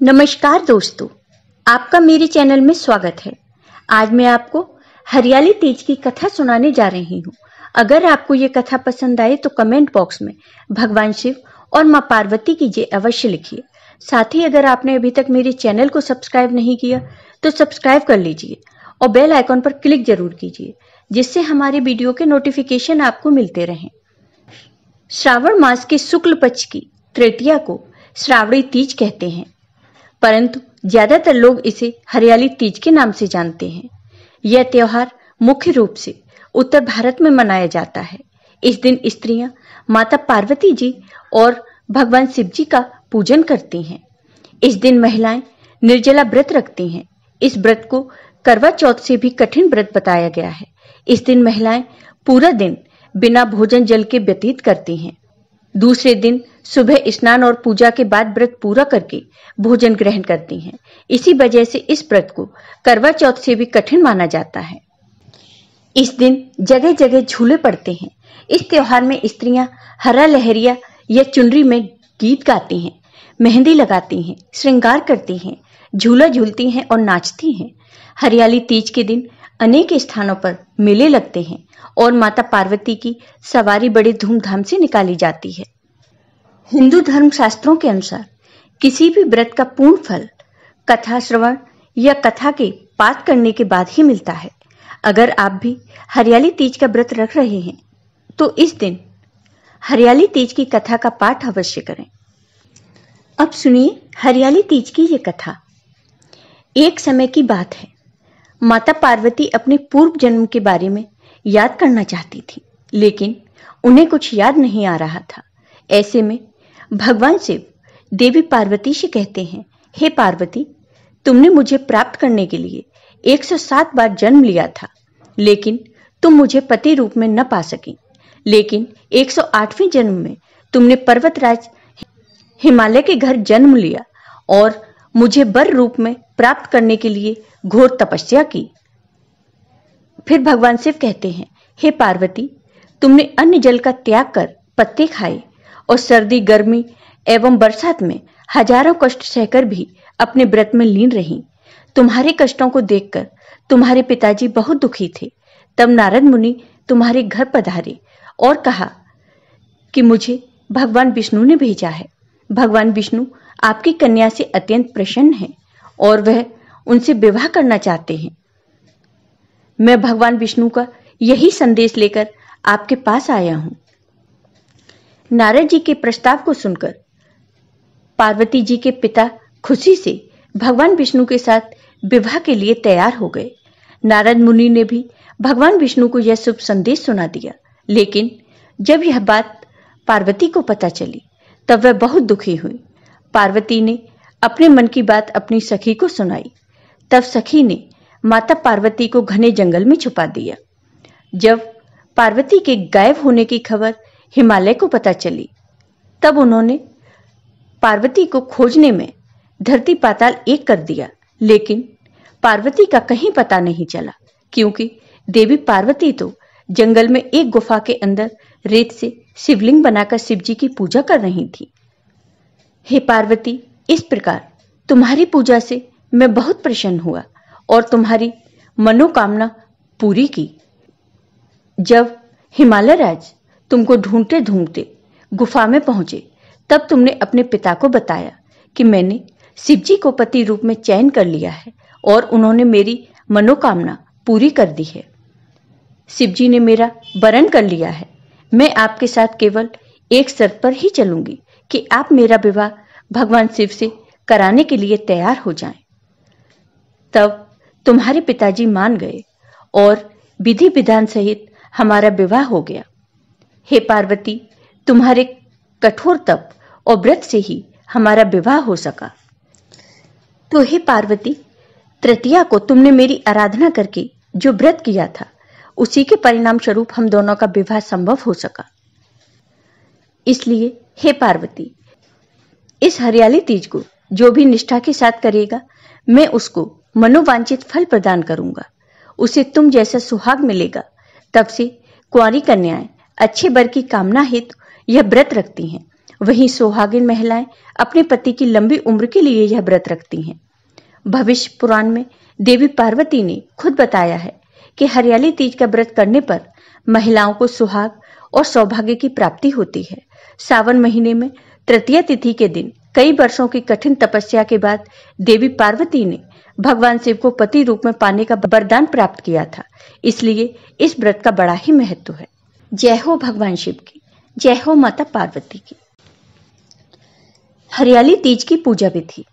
नमस्कार दोस्तों, आपका मेरे चैनल में स्वागत है। आज मैं आपको हरियाली तीज की कथा सुनाने जा रही हूँ। अगर आपको ये कथा पसंद आए तो कमेंट बॉक्स में भगवान शिव और माँ पार्वती की जय अवश्य लिखिए। साथ ही अगर आपने अभी तक मेरे चैनल को सब्सक्राइब नहीं किया तो सब्सक्राइब कर लीजिए और बेल आइकॉन पर क्लिक ज़रूर कीजिए, जिससे हमारे वीडियो के नोटिफिकेशन आपको मिलते रहें। श्रावण मास के शुक्ल पक्ष की तृतीया को श्रावणी तीज कहते हैं। परंतु ज़्यादातर लोग इसे हरियाली तीज के नाम से जानते हैं। यह त्योहार मुख्य रूप से उत्तर भारत में मनाया जाता है। इस दिन स्त्रियाँ माता पार्वती जी और भगवान शिव जी का पूजन करती हैं। इस दिन महिलाएँ निर्जला व्रत रखती हैं। इस व्रत को करवा चौथ से भी कठिन व्रत बताया गया है। इस दिन महिलाएँ पूरा दिन बिना भोजन जल के व्यतीत करती हैं। दूसरे दिन सुबह स्नान और पूजा के बाद व्रत पूरा करके भोजन ग्रहण करती हैं। इसी वजह से इस व्रत को करवा चौथ से भी कठिन माना जाता है। इस दिन जगह जगह झूले पड़ते हैं। इस त्योहार में स्त्रियाँ हरा लहरिया या चुनरी में गीत गाती हैं, मेहंदी लगाती हैं, श्रृंगार करती हैं, झूला झूलती हैं और नाचती हैं। हरियाली तीज के दिन अनेक स्थानों पर मेले लगते हैं और माता पार्वती की सवारी बड़े धूमधाम से निकाली जाती है। हिंदू धर्म शास्त्रों के अनुसार किसी भी व्रत का पूर्ण फल कथा श्रवण या कथा के पाठ करने के बाद ही मिलता है। अगर आप भी हरियाली तीज का व्रत रख रहे हैं तो इस दिन हरियाली तीज की कथा का पाठ अवश्य करें। अब सुनिए हरियाली तीज की ये कथा। एक समय की बात है। माता पार्वती अपने पूर्व जन्म के बारे में याद करना चाहती थी, लेकिन उन्हें कुछ याद नहीं आ रहा था। ऐसे में भगवान शिव देवी पार्वती से कहते हैं, हे पार्वती, तुमने मुझे प्राप्त करने के लिए 107 बार जन्म लिया था, लेकिन तुम मुझे पति रूप में न पा सकी। लेकिन 108वें जन्म में तुमने पर्वतराज हिमालय के घर जन्म लिया और मुझे बर रूप में प्राप्त करने के लिए घोर तपस्या की। फिर भगवान शिव कहते हैं, हे पार्वती, तुमने अन्य जल का त्याग कर पत्ते खाए और सर्दी, गर्मी एवं बरसात में हज़ारों कष्ट सहकर भी अपने व्रत में लीन रही। तुम्हारे कष्टों को देखकर तुम्हारे पिताजी बहुत दुखी थे। तब नारद मुनि तुम्हारे घर पधारे और कहा कि मुझे भगवान विष्णु ने भेजा है। भगवान विष्णु आपकी कन्या से अत्यंत प्रसन्न है और वह उनसे विवाह करना चाहते हैं। मैं भगवान विष्णु का यही संदेश लेकर आपके पास आया हूँ। नारद जी के प्रस्ताव को सुनकर पार्वती जी के पिता खुशी से भगवान विष्णु के साथ विवाह के लिए तैयार हो गए। नारद मुनि ने भी भगवान विष्णु को यह शुभ संदेश सुना दिया। लेकिन जब यह बात पार्वती को पता चली, तब वह बहुत दुखी हुई। पार्वती ने अपने मन की बात अपनी सखी को सुनाई। तब सखी ने माता पार्वती को घने जंगल में छुपा दिया। जब पार्वती के गायब होने की खबर हिमालय को पता चली, तब उन्होंने पार्वती को खोजने में धरती पाताल एक कर दिया। लेकिन पार्वती का कहीं पता नहीं चला, क्योंकि देवी पार्वती तो जंगल में एक गुफा के अंदर रेत से शिवलिंग बनाकर शिव जी की पूजा कर रही थी। हे पार्वती, इस प्रकार तुम्हारी पूजा से मैं बहुत प्रसन्न हुआ और तुम्हारी मनोकामना पूरी की। जब हिमालय राज तुमको ढूंढते ढूंढते गुफा में पहुँचे, तब तुमने अपने पिता को बताया कि मैंने शिवजी को पति रूप में चयन कर लिया है और उन्होंने मेरी मनोकामना पूरी कर दी है। शिवजी ने मेरा वरण कर लिया है। मैं आपके साथ केवल एक शर्त पर ही चलूँगी। कि आप मेरा विवाह भगवान शिव से कराने के लिए तैयार हो जाएँ। तब तुम्हारे पिताजी मान गए और विधि विधान सहित हमारा विवाह हो गया। हे पार्वती, तुम्हारे कठोर तप और व्रत से ही हमारा विवाह हो सका। तो हे पार्वती, तृतीया को तुमने मेरी आराधना करके जो व्रत किया था, उसी के परिणाम स्वरूप हम दोनों का विवाह संभव हो सका। इसलिए हे पार्वती, इस हरियाली तीज को जो भी निष्ठा के साथ करेगा मैं उसको मनोवांचित फल प्रदान करूँगा। उसे तुम जैसा सुहाग मिलेगा, तब से कुआरी कन्याएँ, अच्छे बर की कामना हेतु यह व्रत रखती हैं। वहीं सोहागिन महिलाएँ अपने पति की लंबी उम्र के लिए यह व्रत रखती हैं। भविष्य पुराण में देवी पार्वती ने खुद बताया है कि हरियाली तीज का व्रत करने पर महिलाओं को सुहाग और सौभाग्य की प्राप्ति होती है। सावन महीने में तृतीय तिथि के दिन, कई वर्षों की कठिन तपस्या के बाद देवी पार्वती ने भगवान शिव को पति रूप में पाने का वरदान प्राप्त किया था। इसलिए इस व्रत का बड़ा ही महत्व है। जय हो भगवान शिव की, जय हो माता पार्वती की। हरियाली तीज की पूजा विधि।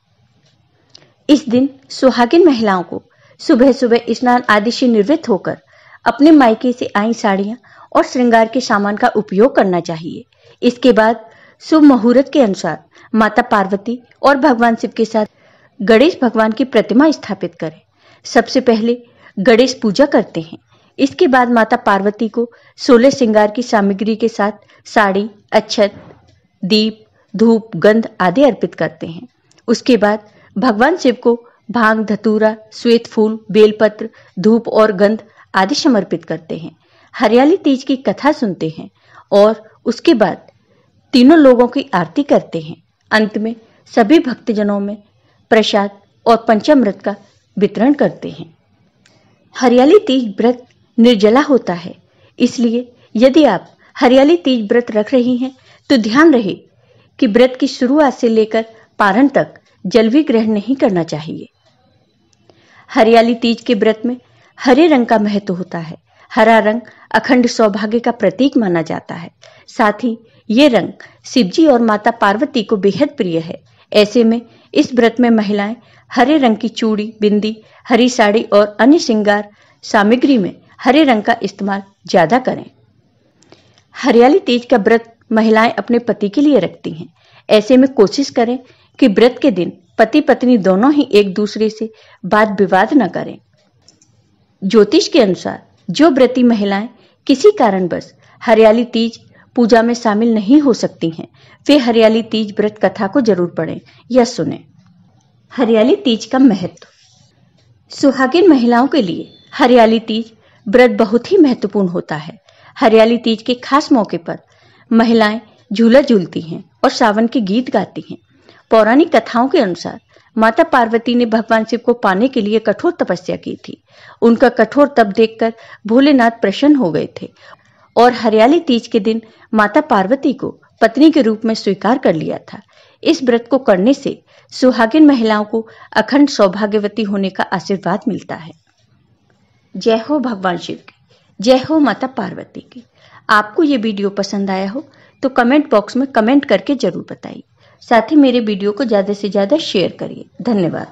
इस दिन सुहागिन महिलाओं को सुबह सुबह स्नान आदि से निर्वृत्त होकर अपने मायके से आई साड़ियाँ और श्रृंगार के सामान का उपयोग करना चाहिए। इसके बाद शुभ मुहूर्त के अनुसार माता पार्वती और भगवान शिव के साथ गणेश भगवान की प्रतिमा स्थापित करें। सबसे पहले गणेश पूजा करते हैं। इसके बाद माता पार्वती को सोलह श्रृंगार की सामग्री के साथ साड़ी अच्छत दीप, धूप, गंध आदि अर्पित करते हैं। उसके बाद भगवान शिव को भाँग, धतूरा, श्वेत फूल, बेलपत्र, धूप और गंध आदि समर्पित करते हैं। हरियाली तीज की कथा सुनते हैं और उसके बाद तीनों लोगों की आरती करते हैं। अंत में सभी भक्तजनों में प्रसाद और पंचामृत का वितरण करते हैं। हरियाली तीज व्रत निर्जला होता है, इसलिए यदि आप हरियाली तीज व्रत रख रही हैं तो ध्यान रहे कि व्रत की शुरुआत से लेकर पारण तक जल भी ग्रहण नहीं करना चाहिए। हरियाली तीज के व्रत में हरे रंग का महत्व होता है। हरा रंग अखंड सौभाग्य का प्रतीक माना जाता है। साथ ही ये रंग शिवजी और माता पार्वती को बेहद प्रिय है। ऐसे में इस व्रत में महिलाएँ हरे रंग की चूड़ी, बिंदी, हरी साड़ी और अन्य श्रृंगार सामग्री में हरे रंग का इस्तेमाल ज़्यादा करें। हरियाली तीज का व्रत महिलाएँ अपने पति के लिए रखती हैं। ऐसे में कोशिश करें कि व्रत के दिन पति पत्नी दोनों ही एक दूसरे से बात विवाद न करें। ज्योतिष के अनुसार जो व्रती महिलाएँ किसी कारणवश हरियाली तीज पूजा में शामिल नहीं हो सकती हैं, वे हरियाली तीज व्रत कथा को ज़रूर पढ़ें या सुने। हरियाली तीज का महत्व। सुहागिन महिलाओं के लिए हरियाली तीज व्रत बहुत ही महत्वपूर्ण होता है। हरियाली तीज के खास मौके पर महिलाएँ झूला झूलती हैं और सावन के गीत गाती हैं। पौराणिक कथाओं के अनुसार माता पार्वती ने भगवान शिव को पाने के लिए कठोर तपस्या की थी। उनका कठोर तप देखकर भोलेनाथ प्रसन्न हो गए थे और हरियाली तीज के दिन माता पार्वती को पत्नी के रूप में स्वीकार कर लिया था। इस व्रत को करने से सुहागिन महिलाओं को अखंड सौभाग्यवती होने का आशीर्वाद मिलता है। जय हो भगवान शिव की, जय हो माता पार्वती की। आपको ये वीडियो पसंद आया हो तो कमेंट बॉक्स में कमेंट करके ज़रूर बताइए। साथ ही मेरे वीडियो को ज़्यादा से ज़्यादा शेयर करिए। धन्यवाद।